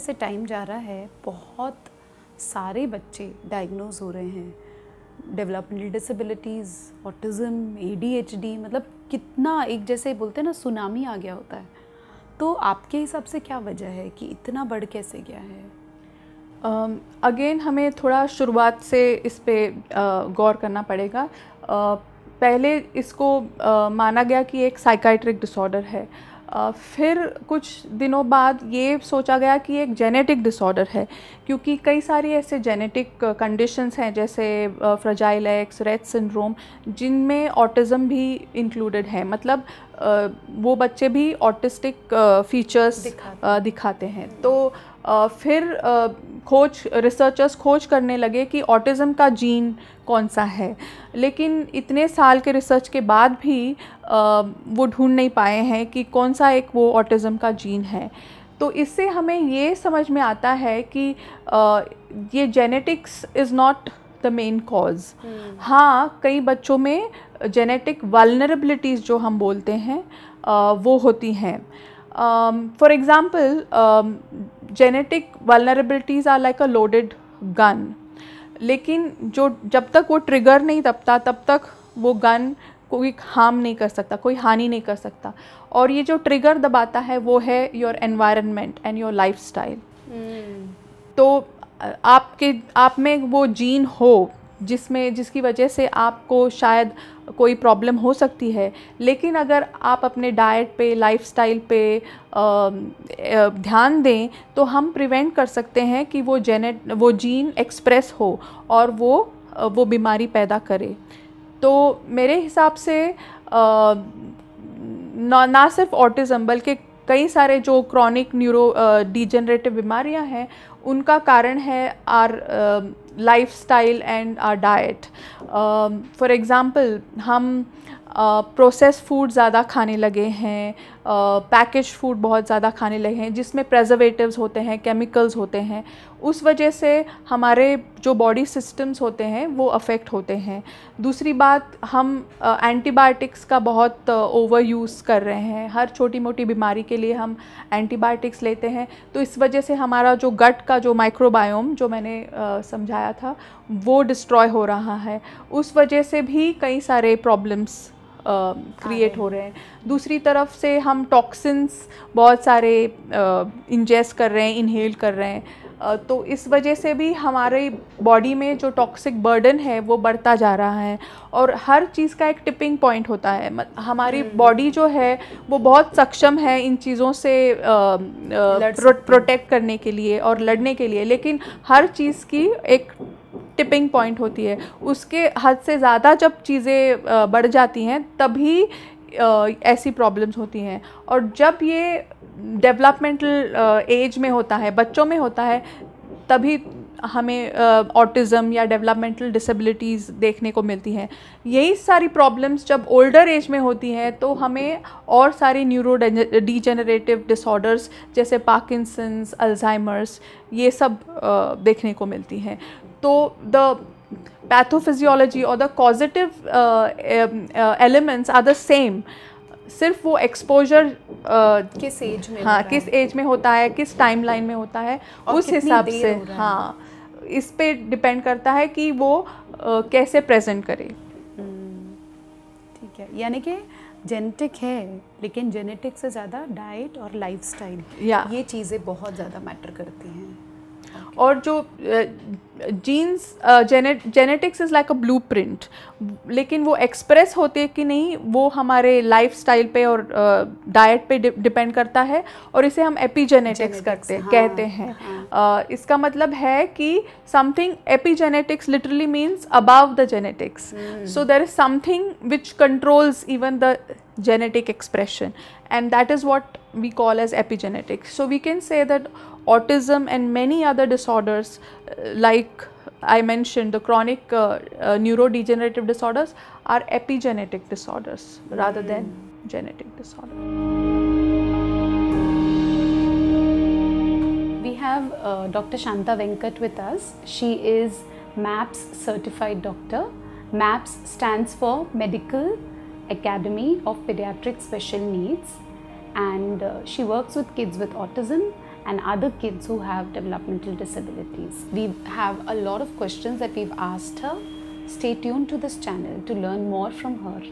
जैसे टाइम जा रहा है बहुत सारे बच्चे डायग्नोज हो रहे हैं। डेवलपमेंटल डिसेबिलिटीज़ ऑटिज़म एडीएचडी मतलब कितना एक जैसे बोलते हैं ना सुनामी आ गया होता है। तो आपके हिसाब से क्या वजह है कि इतना बढ़ कैसे गया है? अगेन uh, हमें थोड़ा शुरुआत से इस पर uh, गौर करना पड़ेगा। uh, पहले इसको uh, माना गया कि एक साइकाइट्रिक डिसऑर्डर है। फिर कुछ दिनों बाद ये सोचा गया कि एक जेनेटिक डिसऑर्डर है, क्योंकि कई सारी ऐसे जेनेटिक कंडीशंस हैं, जैसे फ्रजाइल एक्स रेड सिंड्रोम जिनमें ऑटिज़म भी इंक्लूडेड है। मतलब वो बच्चे भी ऑटिस्टिक फीचर्स दिखाते, दिखाते हैं। तो फिर खोज रिसर्चर्स खोज करने लगे कि ऑटिज़म का जीन कौन सा है। लेकिन इतने साल के रिसर्च के बाद भी वो ढूंढ नहीं पाए हैं कि कौन सा एक वो ऑटिज़म का जीन है। तो इससे हमें ये समझ में आता है कि ये genetics is not the main cause हाँ कई बच्चों में जेनेटिक वलनरेबिलिटीज़ जो हम बोलते हैं आ, वो होती हैं। For example genetic vulnerabilities are like a loaded gun लेकिन जो जब तक वो ट्रिगर नहीं दबता तब तक वो गन कोई हार्म नहीं कर सकता कोई हानि नहीं कर सकता। और ये जो ट्रिगर दबाता है वो है your environment and your lifestyle तो आपके, आप में वो जीन हो, जिसमें, जिसकी वजह से आपको शायद कोई प्रॉब्लम हो सकती है, लेकिन अगर आप अपने डाइट पे लाइफस्टाइल पे ध्यान दें तो हम प्रिवेंट कर सकते हैं कि वो जेनेट वो जीन एक्सप्रेस हो और वो वो बीमारी पैदा करे। तो मेरे हिसाब से ना ना सिर्फ़ ऑटिज़म बल्कि कई सारे जो क्रॉनिक न्यूरो डिजनरेटिव बीमारियाँ हैं, उनका कारण है our lifestyle and our diet for example हम प्रोसेस फ़ूड ज़्यादा खाने लगे हैं पैकेज फ़ूड बहुत ज़्यादा खाने लगे हैं, जिसमें प्रेजर्वेटिव्स होते हैं केमिकल्स होते हैं, उस वजह से हमारे जो बॉडी सिस्टम्स होते हैं वो अफेक्ट होते हैं। दूसरी बात हम एंटीबायोटिक्स का बहुत ओवर यूज़ कर रहे हैं। हर छोटी मोटी बीमारी के लिए हम एंटीबायोटिक्स लेते हैं। तो इस वजह से हमारा जो गट का जो माइक्रोबायोम जो मैंने uh, समझाया था वो डिस्ट्रॉय हो रहा है। उस वजह से भी कई सारे प्रॉब्लम्स क्रिएट uh, हो रहे हैं। दूसरी तरफ़ से हम टॉक्सिन्स बहुत सारे इंजेस्ट uh, कर रहे हैं इनहेल कर रहे हैं। तो इस वजह से भी हमारे बॉडी में जो टॉक्सिक बर्डन है वो बढ़ता जा रहा है और हर चीज़ का एक टिपिंग पॉइंट होता है। हमारी बॉडी हम्म। जो है वो बहुत सक्षम है इन चीज़ों से प्रो, प्रोटेक्ट करने के लिए और लड़ने के लिए। लेकिन हर चीज़ की एक टिपिंग पॉइंट होती है। उसके हद से ज़्यादा जब चीज़ें बढ़ जाती हैं तभी ऐसी प्रॉब्लम्स होती हैं। और जब ये डेवलपमेंटल एज में होता है, बच्चों में होता है, तभी हमें ऑटिज़म या डेवलपमेंटल डिसेबिलिटीज़ देखने को मिलती हैं। यही सारी प्रॉब्लम्स जब ओल्डर एज में होती हैं तो हमें और सारी न्यूरो डिजेनरेटिव डिसऑर्डर्स जैसे पार्किंसंस अल्जाइमर्स ये सब देखने को मिलती हैं। तो द पैथोफिजियोलॉजी और the causative elements are the same सिर्फ़ वो एक्सपोजर uh, किस एज में हाँ किस एज में होता है किस टाइम लाइन में होता है उस हिसाब से हाँ इस पे डिपेंड करता है कि वो uh, कैसे प्रेजेंट करे। हम्म, ठीक है। यानी कि जेनेटिक है लेकिन जेनेटिक से ज़्यादा डाइट और लाइफस्टाइल या ये चीज़ें बहुत ज़्यादा मैटर करती हैं। और जो genes genetics is like a blueprint लेकिन वो एक्सप्रेस होते कि नहीं वो हमारे लाइफ स्टाइल पे और डाइट uh, पे डिपेंड करता है और इसे हम एपीजेनेटिक्स करते हाँ, कहते हैं। हाँ. uh, इसका मतलब है कि something epigenetics literally means above the genetics so there is something which controls even the genetic expression and that is what we call as epigenetics. So we can say that autism and many other disorders uh, like I mentioned the chronic uh, uh, neurodegenerative disorders are epigenetic disorders rather than genetic disorders. We have uh, Dr. Shanta Venkat with us. She is MAPS certified doctor. MAPS stands for Medical Academy of Pediatric Special Needs and uh, she works with kids with autism and other kids who have developmental disabilities. We have a lot of questions that we've asked her. Stay tuned to this channel to learn more from her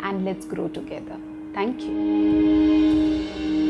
and let's grow together. Thank you.